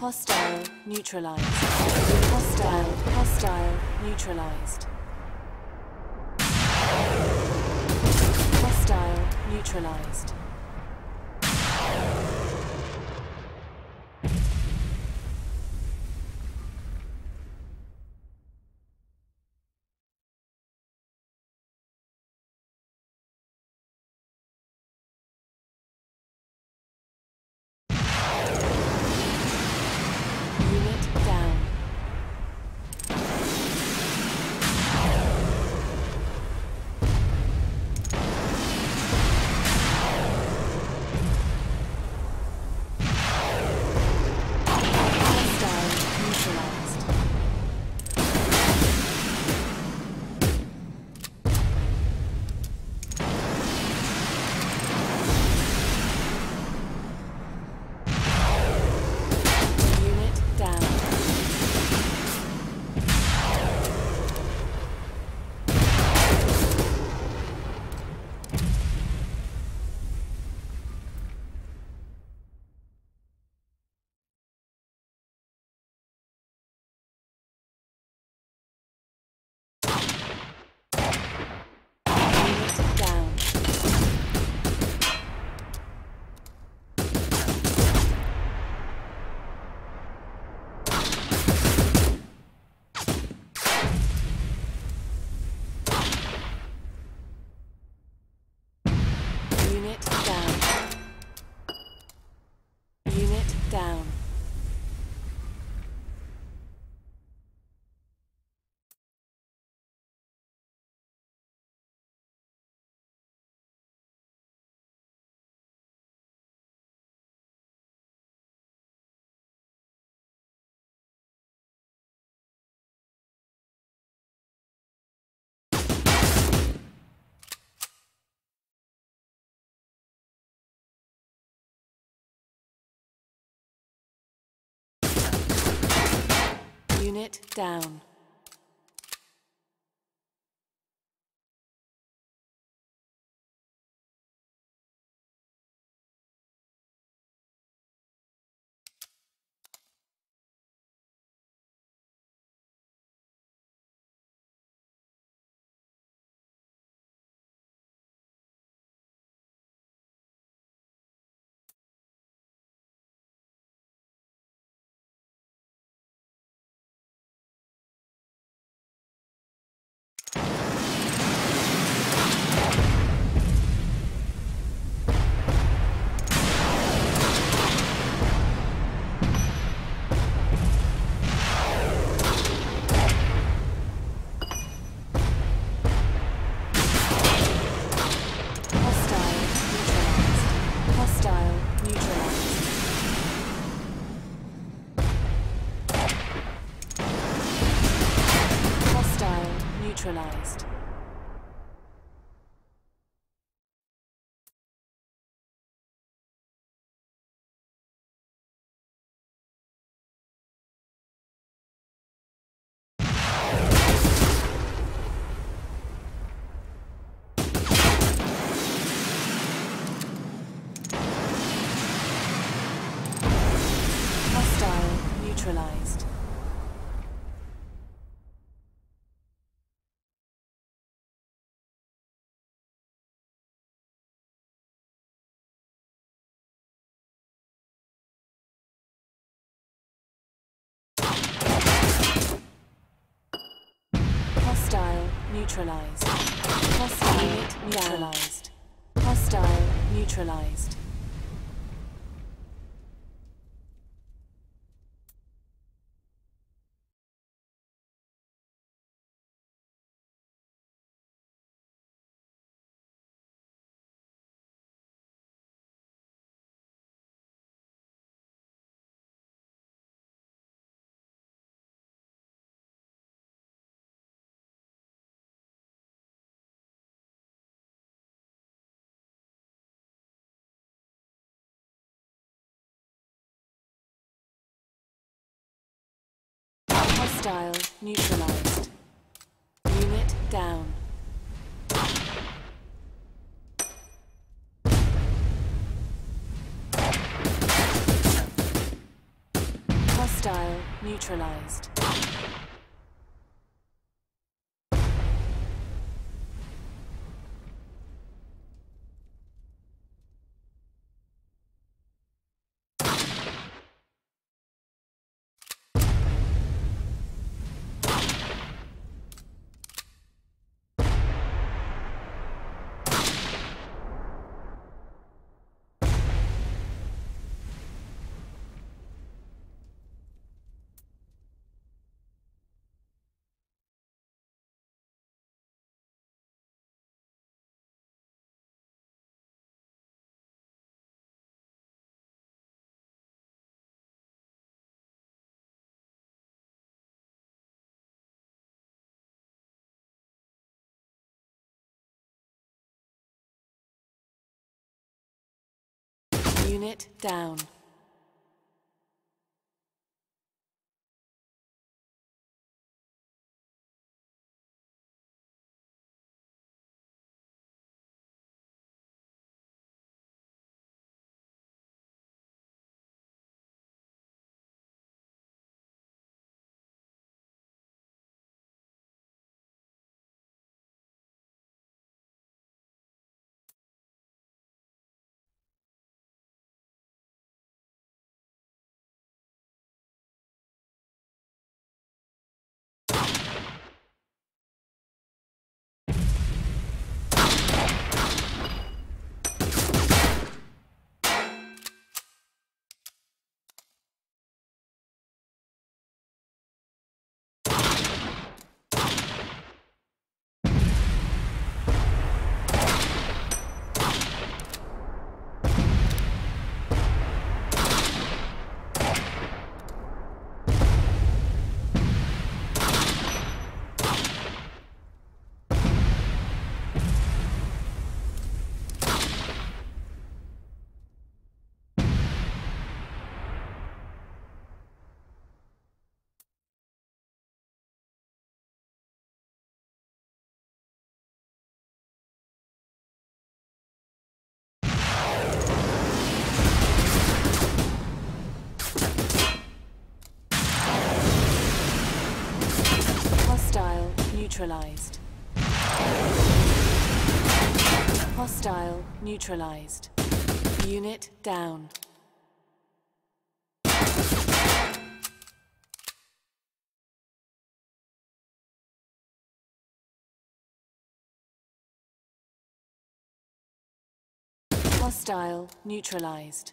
Hostile neutralized. Hostile, hostile neutralized. Hostile neutralized. Unit down. Neutralized. Hostile neutralized. Neutralized. Hostile neutralized. Hostile neutralized. Hostile neutralized. Unit down. Hostile neutralized. Unit down. Neutralized. Hostile neutralized. Unit down. Hostile neutralized.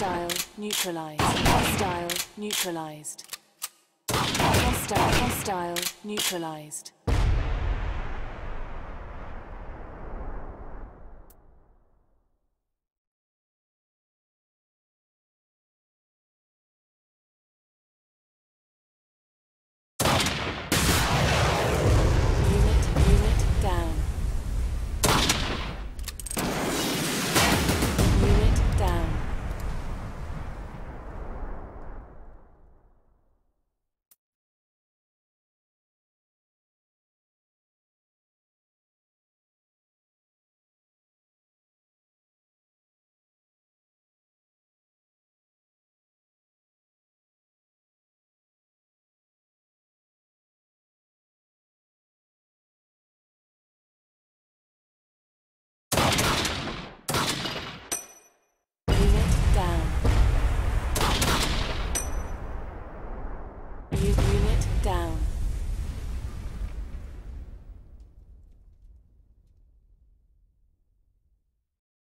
Hostile neutralized. Hostile neutralized. Hostile hostile neutralized.